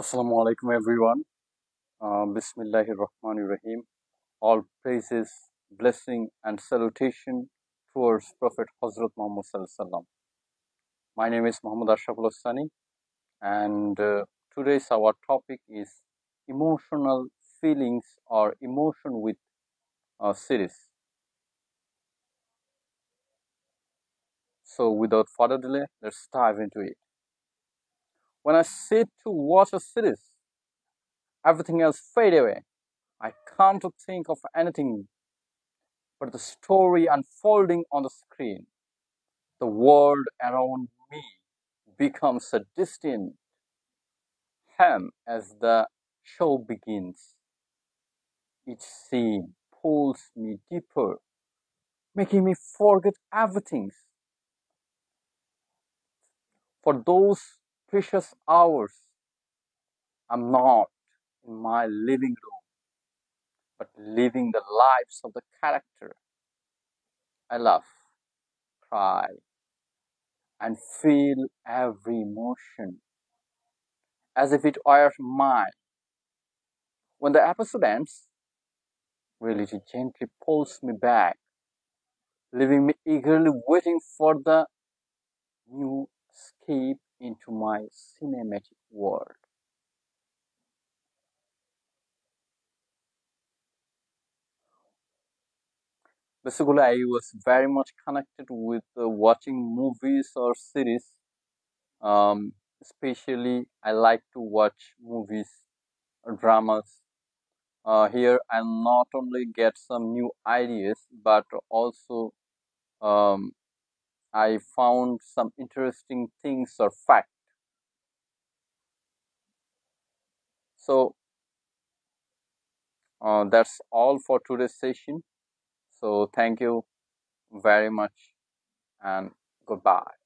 Assalamu alaikum everyone. Uh, Bismillahir Rahmanir Rahim. All praises, blessing and salutation towards Prophet Hazrat Muhammad Sallallahu My name is Mohammad Ashraful Sany and uh, today's our topic is emotional feelings or emotion with a series. So without further delay, let's dive into it. When I sit to watch a series, everything else fade away. I can't think of anything but the story unfolding on the screen. The world around me becomes a distant hem as the show begins. Each scene pulls me deeper, making me forget everything. For those precious hours, I'm not in my living room, but living the lives of the character. I laugh, cry, and feel every emotion as if it were mine. When the episode ends, reality gently pulls me back, leaving me eagerly waiting for the new escape into my cinematic world. Basically, I was very much connected with uh, watching movies or series. Um, especially, I like to watch movies or dramas. Uh, here, I not only get some new ideas, but also um, I found some interesting things or fact. So uh, that's all for today's session. So thank you very much and goodbye.